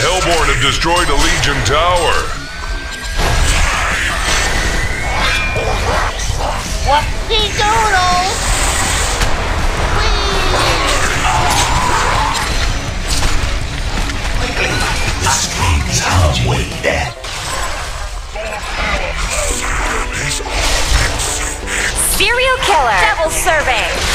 Hellborn have destroyed a Legion tower. Whoopsie doodle! Serial killer. Double serving.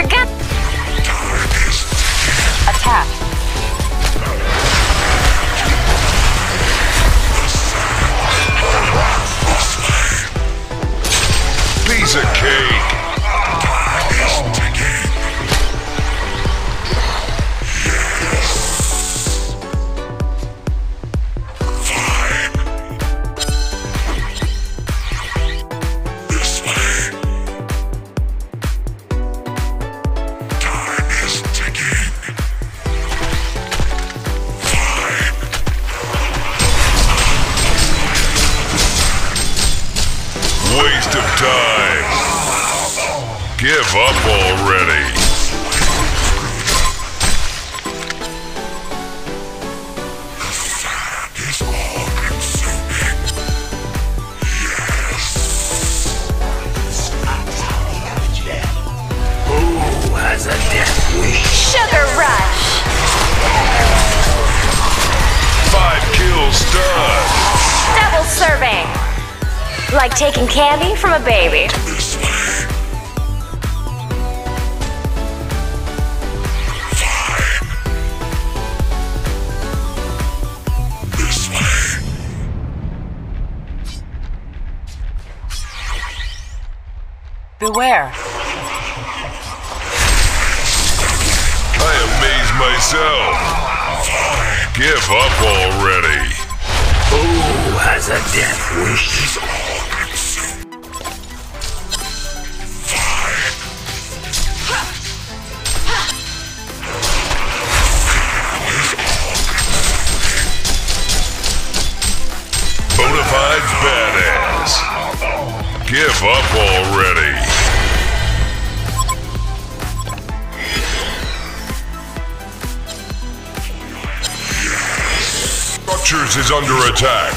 You're good. Time. Give up already. Like taking candy from a baby. Beware. I amaze myself. Give up already. Who has a death wish? Give up already. Structures is under attack.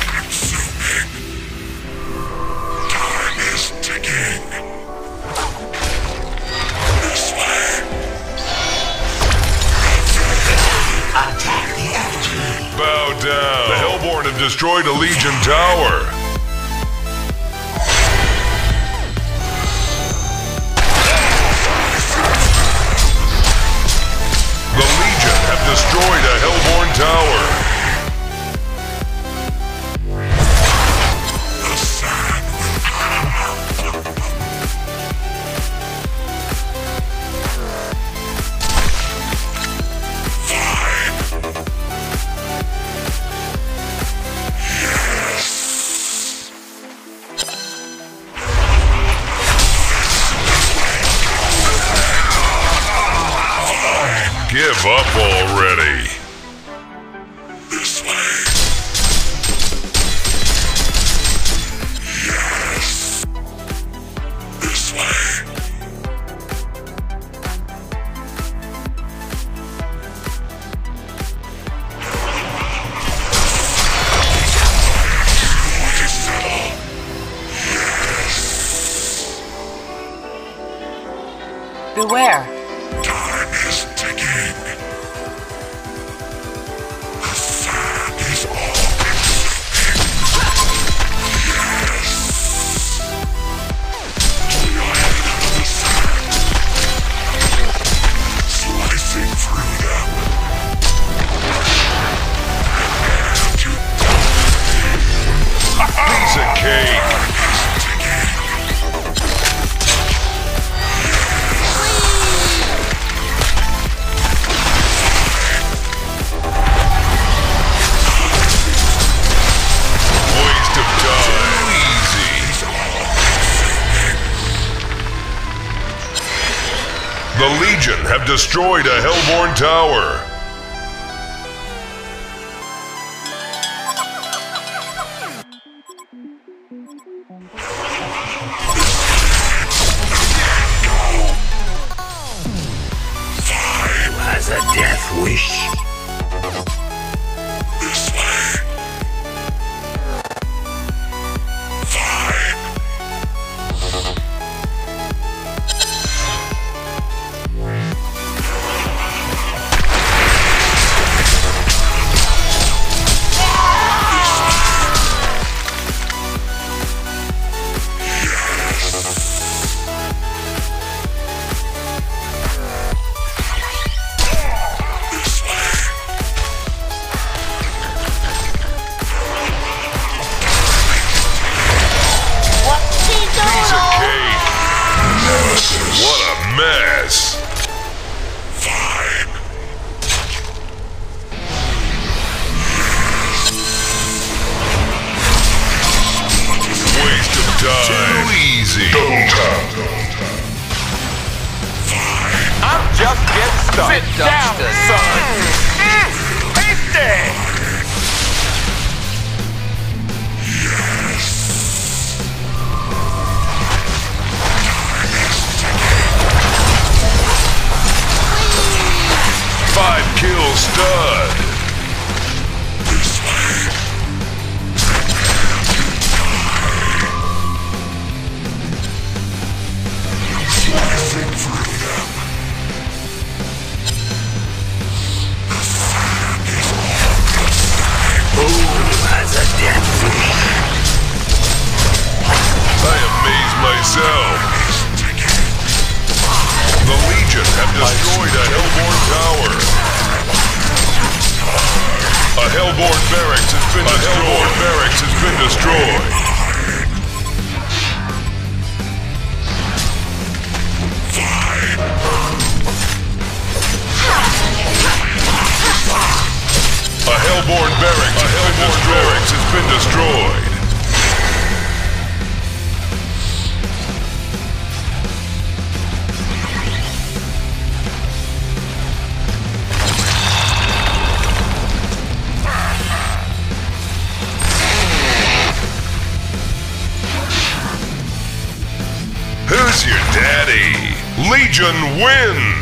Time is ticking. This way. Attack the enemy. Bow down. The Hellborn have destroyed a Legion tower. Give up The Legion have destroyed a Hellborn tower. Sit down, son. Mm, tasty. Five kills stud. Hellborn barracks has been a destroyed. Hellborn barracks has been destroyed. A Hellborn barracks, a Hellborn barracks has been destroyed. Daddy? Wins!